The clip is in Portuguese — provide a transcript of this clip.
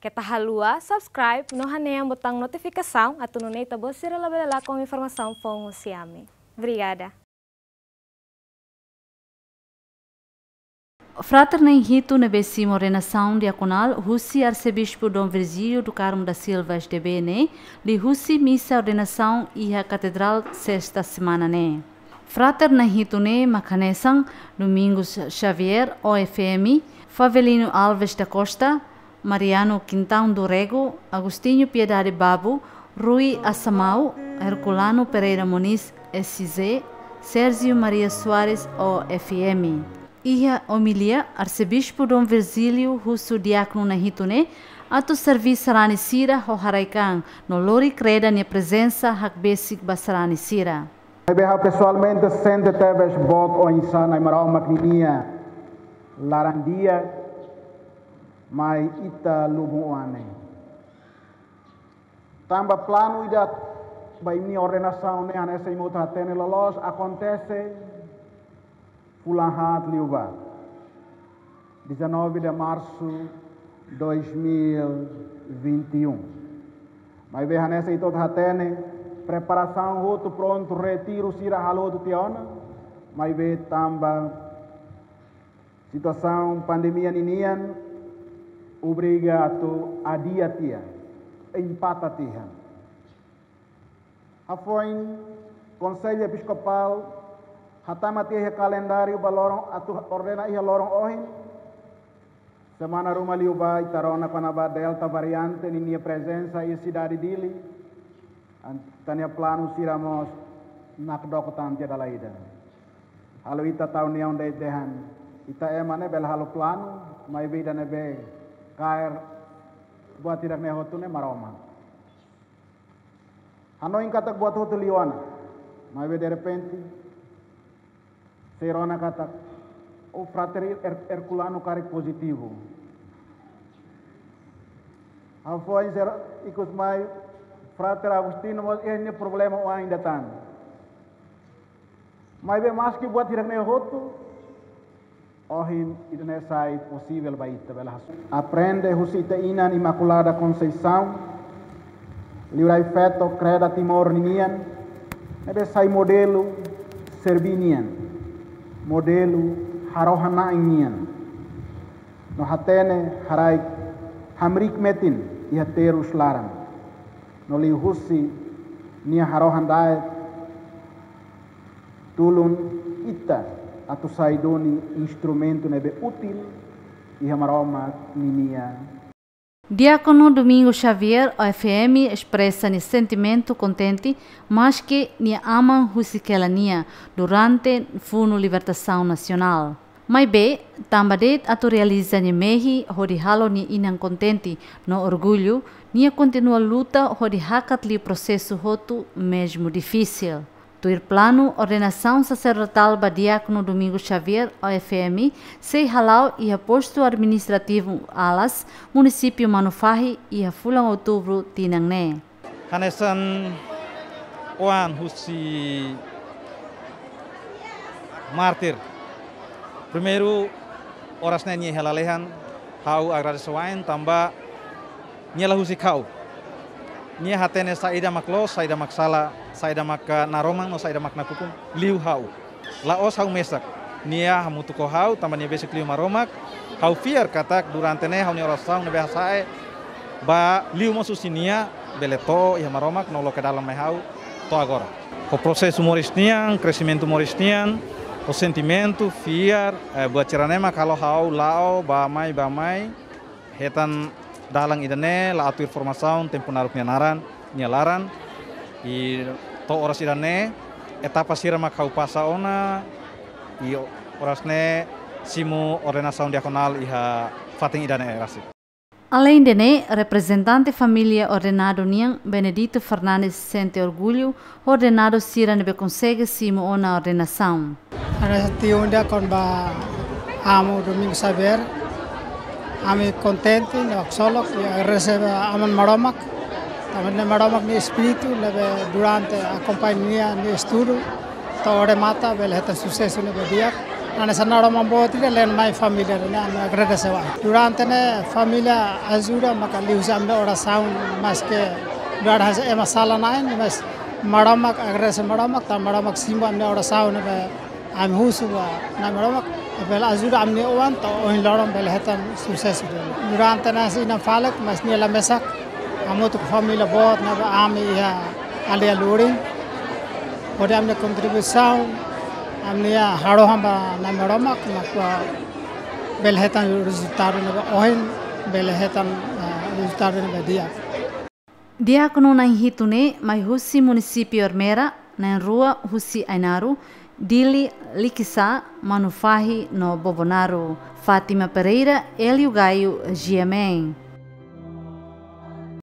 Kita halua, subscribe, no haneia botão notificação, atu no neita você lá com informação com o Siame. Obrigada. Frater nem rito na becima ordenação diaconal, Russi arcebispo Dom Virgílio do Carmo da Silva SDB, li Russi missa ordenação e a catedral sexta semana né. Frater na rito ne macanesang Domingos Xavier OFM, Favelino Alves da Costa, Mariano Quintão do Rego, Agostinho Piedade Babu, Rui Assamau, Herculano Pereira Muniz SZ, Sérgio Maria Soares OFM. Ia homilia arcebispo Dom Virgílio Russo Diácono na Hitune, ato serviço sarani sira ho haraikan, no lori creda nia presença hakbesik basarani sira. Beha pessoalmente sente tebes bot o insana i marau makninia larandia mai ita lubu ane. Tamba plano ida bai mi ordenação ne anessa imuta tene lolos acontece Fulahat Liuba, 19 de março 2021. Mas veja nessa e toda hatene, preparação outro pronto, retiro sira haloto tiona, mas ve tamba situação pandemia ninian obriga a tu adia tia, empata tia. A foi Conselho Episcopal Hatama tia calendário balorong atu ordena ia lorong ohin. Semana rumah liuba itarona panaba delta variante ni minha presença e cidade dili. Tania plano siramos nak doko tam tiada laida. Halo ita tahun onde dehan. Ita emane bel halo plano, mai vida ne be kair buat tidak ne hotune maroma. Hano ingkatak buat hotu liwana. Mai be de repente Serona kata, o frater Herculano cari positivo. A foi ser ikut mai frater Agustino mas ini problema o ainda tan. Mas be mais que buat tidak ne hotu, hoy i den här sajt och civilbete väl har Aprende hur sitta innan Immaculada Conceição, livrai och timor nian, när det sai modelo servinien, harohana harohanainien, no hatene harai hamrik metin i hateru slaran, no lihusi nia harohan daet tulun itta. Atau saidoni instrumento nebe útil e maroma ninia Diácono Domingo Xavier, OFM, expressa ni sentimento contente, mas que ni amam husikelania durante Funo Libertação Nacional. Mas bem, também atu realiza ni mehi hori halo ni inang contente no orgulho, ni continua luta hori hakat li processo hotu mesmo difícil. Tuir plano ordenação sacerdotal Badiácono Domingo Xavier, OFM, sei halau e posto administrativo Alas, município Manufahi e a fulang outubro Tinangne. Hanesan Oan Husi Martir. Primeiro, oras na niya halalehan, hau agradecewain tamba niya husi kau. Niya hatene sa ida maklo, sa ida maksala, saida maka naromang no saida makna kukum liu hau. Laos hau mesak. Nia hamutu ko hau tamania besek liu maromak. Hau fiar katak durante ne hau ni orasau ne behasae ba liu mo susinia beleto ia maromak no lo ke dalam hau to agora. O processo morisnian crescimento morisnian o sentimento fiar eh, buat ciranema kalau hau lao ba mai ba mai hetan dalang idane la atu informasaun tempo naruk naran nyalaran i to oras irane etapa sira makau pasa ona i oras ne simu ordenação diaconal iha fating idane erasi. Além de né, representante família ordenado Nian Benedito Fernandes sente orgulho, ordenado Sira nebe consegue simo ona ordenação. Ana tiunda con ba amo Domingo हामी contenti nak solok ya receba aman maromak tamene maromak ni espíritu leve durante a compañía ni estudo tore mata bel heta sucesso ne dia ane sanaro mamboti le len mai familia ne ane agradeceba durante ne familia azura makali usam ora sound mas ke dar has e masala nain mas maromak agradece maromak ta maromak simba ne ora sound ne am husu wa namaromak bel to oin lorom bel sukses do duran tana si na falak mas mesak amo to famila bot na am ya ale alori ore am ne am ne ya haro ham ba namaromak na ko bel hetan rezultat dia. Dia kono nai hitune mai husi munisipior mera nen rua husi ainaru Dili Likisa Manufahi no Bobonaro Fátima Pereira Elio Gaio Giamém